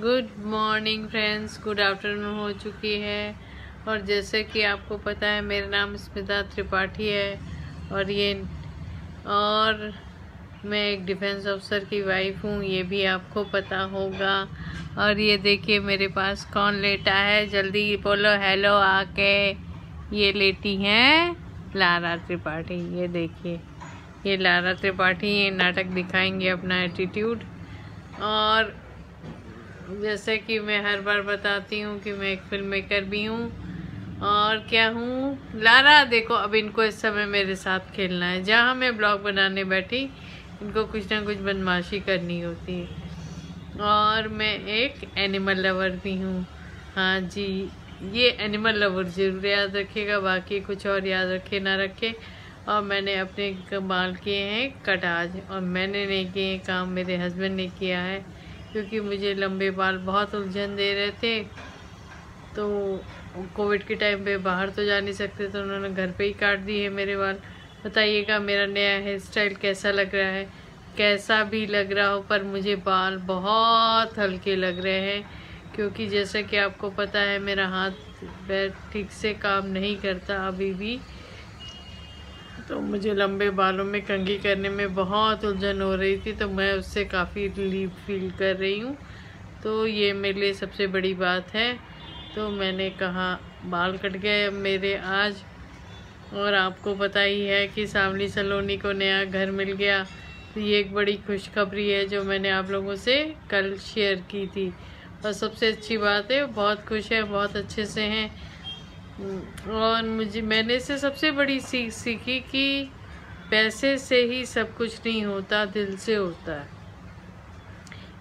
Good morning friends good afternoon हो चुकी है। और जैसे कि आपको पता है, मेरा नाम स्मिता त्रिपाठी है। और ये, और मैं एक डिफेंस अफसर की वाइफ हूँ, ये भी आपको पता होगा। और ये देखिए, मेरे पास कौन लेटा है? जल्दी बोलो हेलो आके ये लेटी हैं? लारा त्रिपाठी, ये देखिए। ये लारा त्रिपाठी, ये नाटक दिखाएँगे अपना एटीट्यूड और जैसे कि मैं हर बार बताती हूँ कि मैं एक फ़िल्म मेकर भी हूँ। और क्या हूँ? लारा, देखो, अब इनको इस समय मेरे साथ खेलना है। जहाँ मैं ब्लॉग बनाने बैठी, इनको कुछ ना कुछ बदमाशी करनी होती है। और मैं एक एनिमल लवर भी हूँ। हाँ जी, ये एनिमल लवर ज़रूर याद रखिएगा बाकी कुछ और याद रखे, ना रखे। और मैंने अपने बाल किए हैं कटाज, और मैंने नहीं किए काम, मेरे हस्बैंड ने किया है। क्योंकि मुझे लंबे बाल बहुत उलझन दे रहे थे तो कोविड के टाइम पे बाहर तो जा नहीं सकते तो उन्होंने घर पे ही काट दिए मेरे बाल। बताइएगा मेरा नया हेयर स्टाइल कैसा लग रहा है? कैसा भी लग रहा हो, पर मुझे बाल बहुत हल्के लग रहे हैं, क्योंकि जैसा कि आपको पता है, मेरा हाथ पैर ठीक से काम नहीं करता अभी भी। तो मुझे लंबे बालों में कंघी करने में बहुत उलझन हो रही थी तो मैं उससे काफ़ी रिलीफ फील कर रही हूँ। तो ये मेरे लिए सबसे बड़ी बात है। तो मैंने कहा, बाल कट गए मेरे आज। और आपको पता ही है कि सावली सलोनी को नया घर मिल गया। तो ये एक बड़ी खुशखबरी है जो मैंने आप लोगों से कल शेयर की थी। और सबसे अच्छी बात है, बहुत खुश है, बहुत अच्छे से हैं। और मुझे, मैंने से सबसे बड़ी सीख सीखी कि पैसे से ही सब कुछ नहीं होता, दिल से होता है।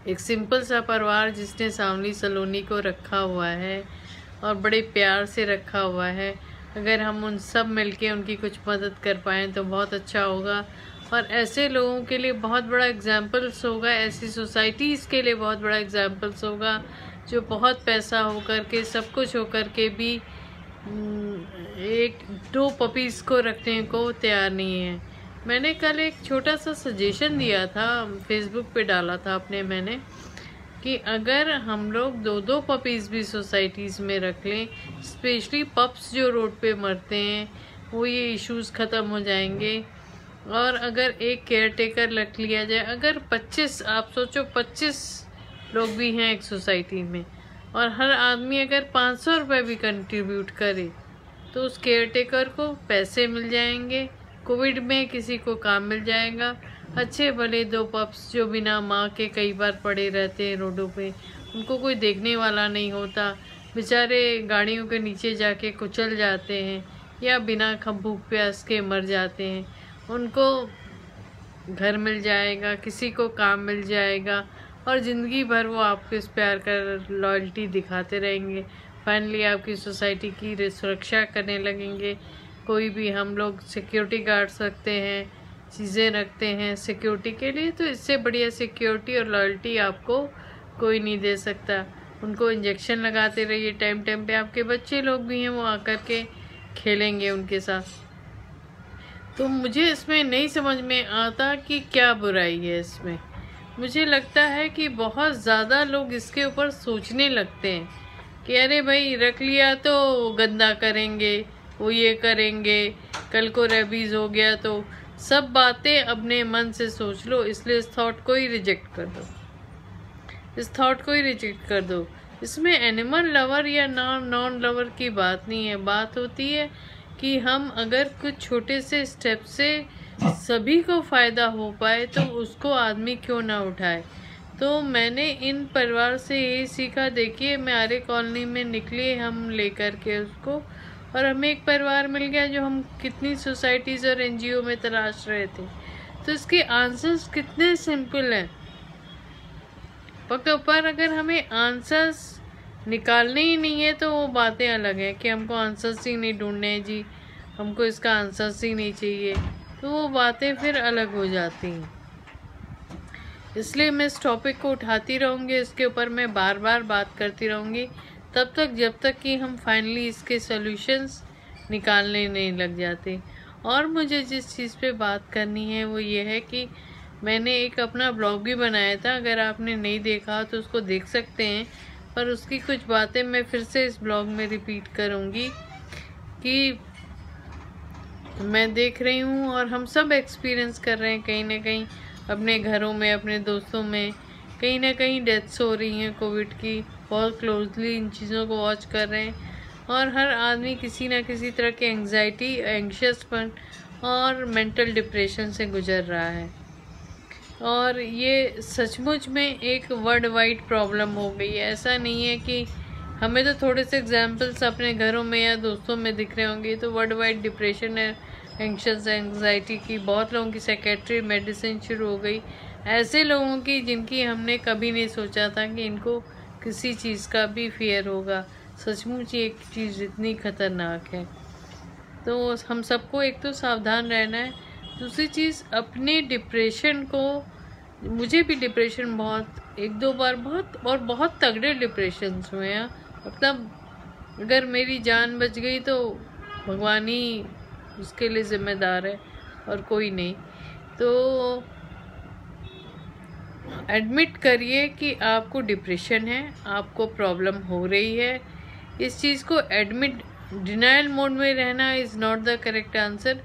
एक सिंपल सा परिवार जिसने सावली सलोनी को रखा हुआ है और बड़े प्यार से रखा हुआ है। अगर हम उन सब मिलके उनकी कुछ मदद कर पाएँ तो बहुत अच्छा होगा। और ऐसे लोगों के लिए बहुत बड़ा एग्जाम्पल्स होगा, ऐसी सोसाइटीज़ के लिए बहुत बड़ा एग्जाम्पल्स होगा, जो बहुत पैसा होकर के, सब कुछ होकर के भी एक दो पपीज़ को रखने को तैयार नहीं है। मैंने कल एक छोटा सा सजेशन दिया था फेसबुक पे डाला था अपने मैंने, कि अगर हम लोग दो दो पपीज़ भी सोसाइटीज़ में रख लें स्पेशली पप्स जो रोड पे मरते हैं, वो ये इश्यूज़ ख़त्म हो जाएँगे। और अगर एक केयर टेकर रख लिया जाए, अगर 25 आप सोचो 25 लोग भी हैं एक सोसाइटी में और हर आदमी अगर पाँच सौ रुपये भी कंट्रीब्यूट करे तो उस केयर टेकर को पैसे मिल जाएँगे। कोविड में किसी को काम मिल जाएगा। अच्छे भले दो पप्स जो बिना माँ के कई बार पड़े रहते हैं रोडों पे, उनको कोई देखने वाला नहीं होता। बेचारे गाड़ियों के नीचे जाके कुचल जाते हैं या बिना भूख प्यास के मर जाते हैं। उनको घर मिल जाएगा, किसी को काम मिल जाएगा। और ज़िंदगी भर वो आपको इस प्यार कर लॉयल्टी दिखाते रहेंगे। फाइनली आपकी सोसाइटी की सुरक्षा करने लगेंगे। कोई भी हम लोग सिक्योरिटी गार्ड्स रखते हैं, चीज़ें रखते हैं सिक्योरिटी के लिए तो इससे बढ़िया सिक्योरिटी और लॉयल्टी आपको कोई नहीं दे सकता। उनको इंजेक्शन लगाते रहिए। टाइम टाइम पे आपके बच्चे लोग भी हैं, वो आकर के खेलेंगे उनके साथ। तो मुझे इसमें नहीं समझ में आता कि क्या बुराई है इसमें। मुझे लगता है कि बहुत ज़्यादा लोग इसके ऊपर सोचने लगते हैं कि अरे भाई, रख लिया तो गंदा करेंगे, वो ये करेंगे, कल को रेबीज हो गया तो। सब बातें अपने मन से सोच लो, इसलिए इस थॉट को ही रिजेक्ट कर दो। इस थॉट को ही रिजेक्ट कर दो। इसमें एनिमल लवर या नॉन नॉन लवर की बात नहीं है। बात होती है कि हम अगर कुछ छोटे से स्टेप से सभी को फ़ायदा हो पाए तो उसको आदमी क्यों ना उठाए? तो मैंने इन परिवार से यही सीखा, देखिए मैं आर्य कॉलोनी में निकले, हम लेकर के उसको, और हमें एक परिवार मिल गया जो हम कितनी सोसाइटीज़ और एनजीओ में तलाश रहे थे। तो इसके आंसर्स कितने सिंपल हैं? पर अगर हमें आंसर्स निकालने ही नहीं है तो वो बातें अलग हैं कि हमको आंसर्स ही नहीं ढूँढने हैं, जी। हमको इसका आंसर्स ही नहीं चाहिए। तो वो बातें फिर अलग हो जाती हैं। इसलिए मैं इस टॉपिक को उठाती रहूँगी, इसके ऊपर मैं बार बार बात करती रहूँगी। तब तक, जब तक कि हम फाइनली इसके सॉल्यूशंस निकालने नहीं लग जाते। और मुझे जिस चीज़ पे बात करनी है, वो ये है कि मैंने एक अपना ब्लॉग भी बनाया था। अगर आपने नहीं देखा तो उसको देख सकते हैं। पर उसकी कुछ बातें मैं फिर से इस ब्लॉग में रिपीट करूँगी कि मैं देख रही हूँ और हम सब एक्सपीरियंस कर रहे हैं कहीं ना कहीं अपने घरों में, अपने दोस्तों में। कहीं ना कहीं डेथ्स हो रही हैं कोविड की, बहुत क्लोजली इन चीज़ों को वॉच कर रहे हैं। और हर आदमी किसी ना किसी तरह के एंग्जाइटी एंक्शसपन और मेंटल डिप्रेशन से गुजर रहा है। और ये सचमुच में एक वर्ल्ड वाइड प्रॉब्लम हो गई है। ऐसा नहीं है कि हमें तो थोड़े से एग्जांपल्स अपने घरों में या दोस्तों में दिख रहे होंगे तो वर्ल्ड वाइड डिप्रेशन है एंक्शस एंगजाइटी की बहुत लोगों की सेकेट्री मेडिसिन शुरू हो गई। ऐसे लोगों की जिनकी हमने कभी नहीं सोचा था कि इनको किसी चीज़ का भी फेयर होगा। सचमुच ये एक चीज़ इतनी ख़तरनाक है। तो हम सबको एक तो सावधान रहना है। दूसरी चीज़, अपने डिप्रेशन को, मुझे भी डिप्रेशन बहुत, एक दो बार बहुत और बहुत तगड़े डिप्रेशन हुए हैं। मतलब अगर मेरी जान बच गई तो भगवान ही उसके लिए ज़िम्मेदार है और कोई नहीं। तो एडमिट करिए कि आपको डिप्रेशन है, आपको प्रॉब्लम हो रही है। इस चीज़ को एडमिट डिनाइल मोड में रहना is not the correct answer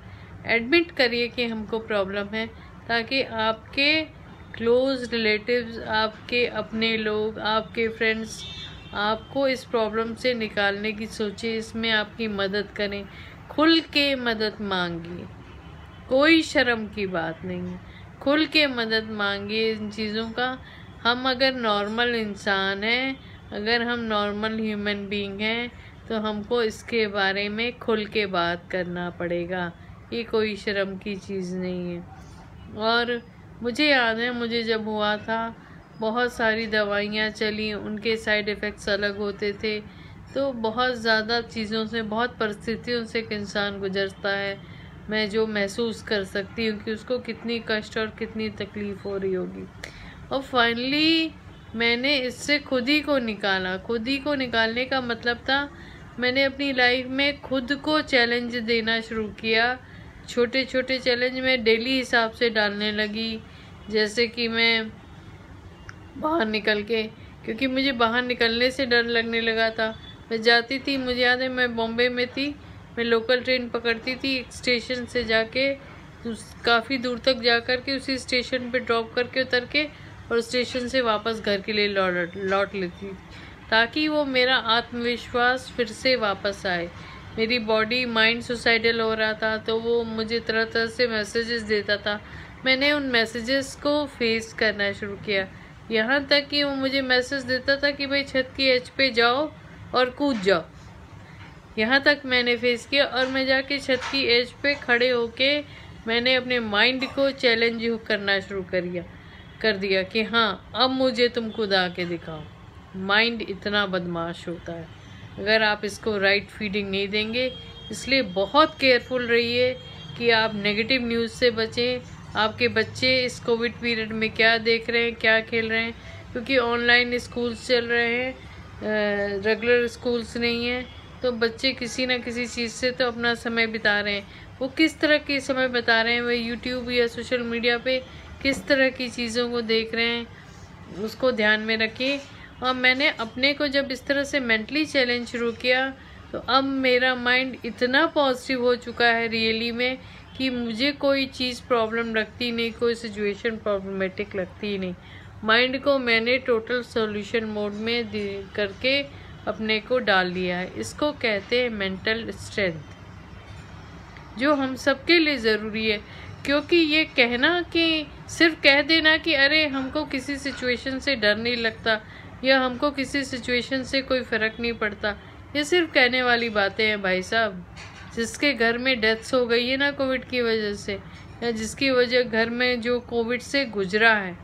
admit करिए कि हमको प्रॉब्लम है, ताकि आपके क्लोज रिलेटिव्स आपके अपने लोग, आपके फ्रेंड्स आपको इस प्रॉब्लम से निकालने की सोचे, इसमें आपकी मदद करें। खुल के मदद मांगिए। कोई शर्म की बात नहीं। है खुल के मदद मांगिए इन चीज़ों का। हम अगर नॉर्मल इंसान हैं, अगर हम नॉर्मल ह्यूमन बीइंग हैं तो हमको इसके बारे में खुल के बात करना पड़ेगा। ये कोई शर्म की चीज़ नहीं है। और मुझे याद है, मुझे जब हुआ था बहुत सारी दवाइयाँ चली, उनके साइड इफ़ेक्ट्स अलग होते थे। तो बहुत ज़्यादा चीज़ों से, बहुत परिस्थितियों से एक इंसान गुजरता है। मैं जो महसूस कर सकती हूँ कि उसको कितनी कष्ट और कितनी तकलीफ़ हो रही होगी। और फाइनली मैंने इससे खुद ही को निकाला। खुद ही को निकालने का मतलब था, मैंने अपनी लाइफ में खुद को चैलेंज देना शुरू किया। छोटे छोटे चैलेंज मैं डेली हिसाब से डालने लगी। जैसे कि मैं बाहर निकल के, क्योंकि मुझे बाहर निकलने से डर लगने लगा था। मैं जाती थी, मुझे याद है, मैं बॉम्बे में थी। मैं लोकल ट्रेन पकड़ती थी एक स्टेशन से जाके काफ़ी दूर तक जा कर के उसी स्टेशन पे ड्रॉप करके उतर के और स्टेशन से वापस घर के लिए लौट लौट लेती ताकि वो मेरा आत्मविश्वास फिर से वापस आए। मेरी बॉडी माइंड सुसाइडल हो रहा था तो वो मुझे तरह तरह से मैसेजेस देता था। मैंने उन मैसेजेस को फेस करना शुरू किया। यहाँ तक कि वो मुझे मैसेज देता था कि भाई छत की एच पे जाओ और कूद जाओ। यहाँ तक मैंने फेस किया और मैं जाके छत की एज पे खड़े होके मैंने अपने माइंड को चैलेंज करना शुरू कर दिया कर दिया कि हाँ अब मुझे तुम खुद आके दिखाओ। माइंड इतना बदमाश होता है। अगर आप इसको राइट फीडिंग नहीं देंगे, इसलिए बहुत केयरफुल रहिए कि आप नेगेटिव न्यूज़ से बचें आपके बच्चे इस कोविड पीरियड में क्या देख रहे हैं, क्या खेल रहे हैं? क्योंकि ऑनलाइन स्कूल्स चल रहे हैं रेगुलर स्कूल्स नहीं हैं तो बच्चे किसी ना किसी चीज़ से तो अपना समय बिता रहे हैं। वो किस तरह के समय बिता रहे हैं वह यूट्यूब या सोशल मीडिया पे किस तरह की चीज़ों को देख रहे हैं, उसको ध्यान में रखिए। और मैंने अपने को जब इस तरह से मेंटली चैलेंज शुरू किया तो अब मेरा माइंड इतना पॉजिटिव हो चुका है रियली में कि मुझे कोई चीज़ प्रॉब्लम लगती नहीं, कोई सिचुएशन प्रॉब्लमेटिक लगती नहीं। माइंड को मैंने टोटल सॉल्यूशन मोड में करके अपने को डाल लिया है। इसको कहते हैं मेंटल स्ट्रेंथ, जो हम सबके लिए ज़रूरी है। क्योंकि ये कहना कि, सिर्फ़ कह देना कि अरे, हमको किसी सिचुएशन से डर नहीं लगता, या हमको किसी सिचुएशन से कोई फ़र्क नहीं पड़ता, ये सिर्फ़ कहने वाली बातें हैं भाई साहब। जिसके घर में डेथ्स हो गई है ना कोविड की वजह से, या जिसकी वजह घर में जो कोविड से गुजरा है,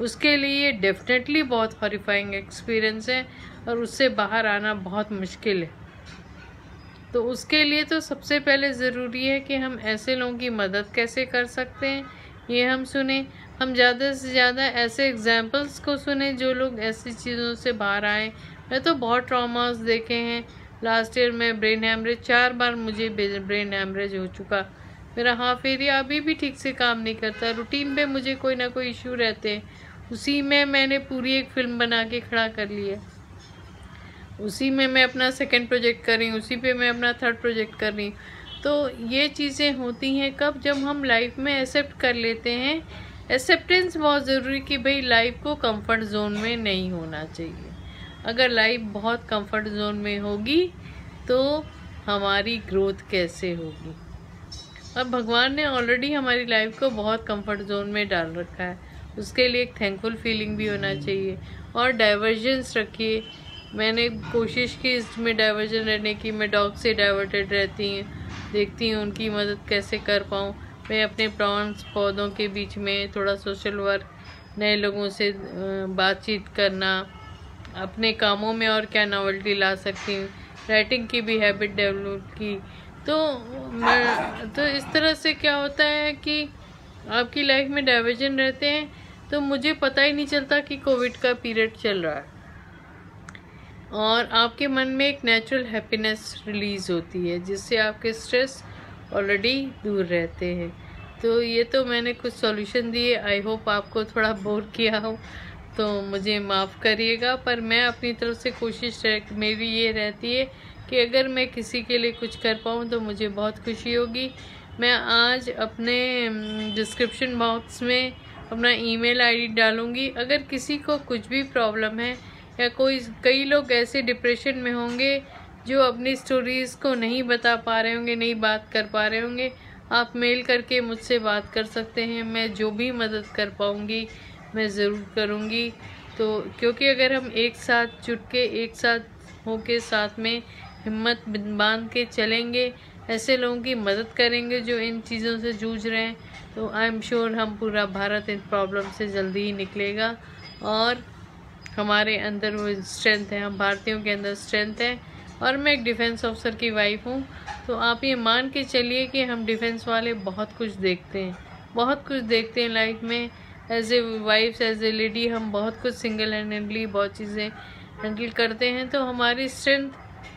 उसके लिए ये डेफिनेटली बहुत हॉरीफाइंग एक्सपीरियंस है और उससे बाहर आना बहुत मुश्किल है। तो उसके लिए तो सबसे पहले ज़रूरी है कि हम ऐसे लोगों की मदद कैसे कर सकते हैं, ये हम सुने। हम ज़्यादा से ज़्यादा ऐसे एग्जाम्पल्स को सुने जो लोग ऐसी चीज़ों से बाहर आए। मैं तो बहुत ट्रामास देखे हैं लास्ट ईयर में ब्रेन हेमरेज चार बार मुझे ब्रेन हेमरेज हो चुका। मेरा हाफ़ एरिया अभी भी ठीक से काम नहीं करता। रूटीन पे मुझे कोई ना कोई इशू रहते हैं। उसी में मैंने पूरी एक फ़िल्म बना के खड़ा कर लिया उसी में मैं अपना सेकंड प्रोजेक्ट कर रही हूँ। उसी पे मैं अपना थर्ड प्रोजेक्ट कर रही हूँ। तो ये चीज़ें होती हैं कब? जब हम लाइफ में एक्सेप्ट कर लेते हैं। एक्सेप्टेंस बहुत ज़रूरी कि भाई लाइफ को कंफर्ट जोन में नहीं होना चाहिए। अगर लाइफ बहुत कंफर्ट जोन में होगी तो हमारी ग्रोथ कैसे होगी? अब भगवान ने ऑलरेडी हमारी लाइफ को बहुत कंफर्ट जोन में डाल रखा है। उसके लिए एक थैंकफुल फीलिंग भी होना चाहिए। और डाइवर्जेंस रखिए। मैंने कोशिश की इसमें डाइवर्जन रहने की। मैं डॉग से डाइवर्टेड रहती हूँ। देखती हूँ उनकी मदद कैसे कर पाऊँ। मैं अपने प्लांट्स पौधों के बीच में थोड़ा सोशल वर्क नए लोगों से बातचीत करना अपने कामों में और क्या नॉवल्टी ला सकती हूँ? राइटिंग की भी हैबिट डेवलप की। तो मैं तो इस तरह से क्या होता है कि आपकी लाइफ में डाइवर्जन रहते हैं तो मुझे पता ही नहीं चलता कि कोविड का पीरियड चल रहा है। और आपके मन में एक नेचुरल हैप्पीनेस रिलीज़ होती है, जिससे आपके स्ट्रेस ऑलरेडी दूर रहते हैं। तो ये तो मैंने कुछ सॉल्यूशन दिए। आई होप आपको थोड़ा बोर किया हो। तो मुझे माफ़ करिएगा, पर मैं अपनी तरफ़ से कोशिश मेरी ये रहती है कि अगर मैं किसी के लिए कुछ कर पाऊँ तो मुझे बहुत खुशी होगी। मैं आज अपने डिस्क्रिप्शन बॉक्स में अपना ईमेल आईडी डालूँगी। अगर किसी को कुछ भी प्रॉब्लम है या कोई, कई लोग ऐसे डिप्रेशन में होंगे जो अपनी स्टोरीज़ को नहीं बता पा रहे होंगे, नहीं बात कर पा रहे होंगे, आप मेल करके मुझसे बात कर सकते हैं, मैं जो भी मदद कर पाऊँगी। मैं ज़रूर करूँगी। तो क्योंकि अगर हम एक साथ जुट के एक साथ हो के साथ में हिम्मत बाँध के चलेंगे, ऐसे लोगों की मदद करेंगे जो इन चीज़ों से जूझ रहे हैं तो आई एम श्योर हम पूरा भारत इन प्रॉब्लम से जल्दी ही निकलेगा। और हमारे अंदर वो स्ट्रेंथ है, हम भारतीयों के अंदर स्ट्रेंथ है। और मैं एक डिफेंस ऑफिसर की वाइफ हूँ तो आप ये मान के चलिए कि हम डिफेंस वाले बहुत कुछ देखते हैं, बहुत कुछ देखते हैं लाइफ में। As a wife as a lady हम बहुत कुछ सिंगल हैंडली बहुत चीज़ें हैंडल करते हैं तो हमारी स्ट्रेंथ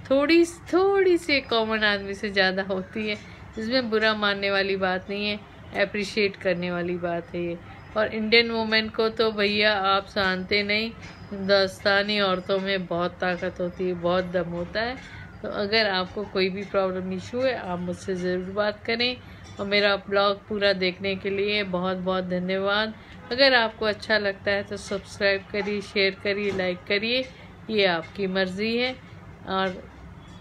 थोड़ी थोड़ी सी कॉमन आदमी से ज़्यादा होती है इसमें बुरा मानने वाली बात नहीं है अप्रिशिएट करने वाली बात है ये। और इंडियन वुमेन को तो भैया आप जानते नहीं हिंदुस्तानी औरतों में बहुत ताकत होती है, बहुत दम होता है। तो अगर आपको कोई भी प्रॉब्लम इशू है, आप मुझसे ज़रूर बात करें। और मेरा ब्लॉग पूरा देखने के लिए बहुत बहुत धन्यवाद। अगर आपको अच्छा लगता है तो सब्सक्राइब करिए शेयर करिए लाइक करिए। ये आपकी मर्ज़ी है। और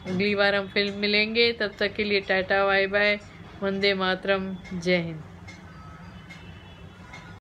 अगली बार हम फ़िल्म मिलेंगे। तब तक के लिए टाटा बाय बाय वंदे मातरम। जय हिंद।